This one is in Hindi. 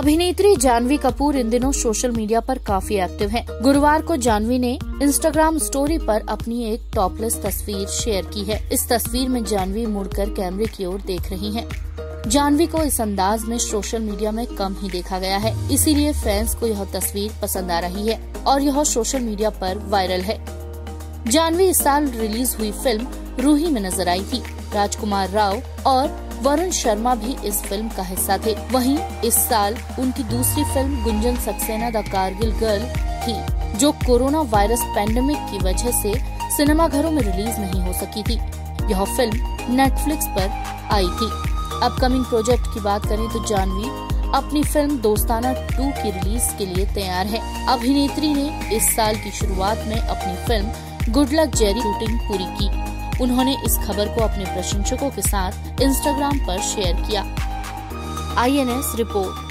अभिनेत्री जानवी कपूर इन दिनों सोशल मीडिया पर काफ़ी एक्टिव हैं। गुरुवार को जानवी ने इंस्टाग्राम स्टोरी पर अपनी एक टॉपलेस तस्वीर शेयर की है इस तस्वीर में जानवी मुड़कर कैमरे की ओर देख रही हैं। जानवी को इस अंदाज में सोशल मीडिया में कम ही देखा गया है इसीलिए फैंस को यह तस्वीर पसंद आ रही है और यह सोशल मीडिया पर वायरल है जानवी इस साल रिलीज़ हुई फ़िल्म रूही में नज़र आई थी राजकुमार राव और वरुण शर्मा भी इस फ़िल्म का हिस्सा थे। वहीं इस साल उनकी दूसरी film Gunjan Saxena the Kargil girl थी, जो कोरोना वायरस पैंडेमिक की वजह से सिनेमाघरों में रिलीज़ नहीं हो सकी थी। यह फ़िल्म नेटफ्लिक्स पर आई थी। अपकमिंग प्रोजेक्ट की बात करें तो जानवी अपनी फ़िल्म दोस्ताना टू की रिलीज़ के लिए तैयार है। अभिनेत्री ने इस साल की शुरुआत में अपनी film good luck Jerry shooting पूरी की। उन्होंने इस खबर को अपने प्रशंसकों के साथ इंस्टाग्राम पर शेयर किया। INS report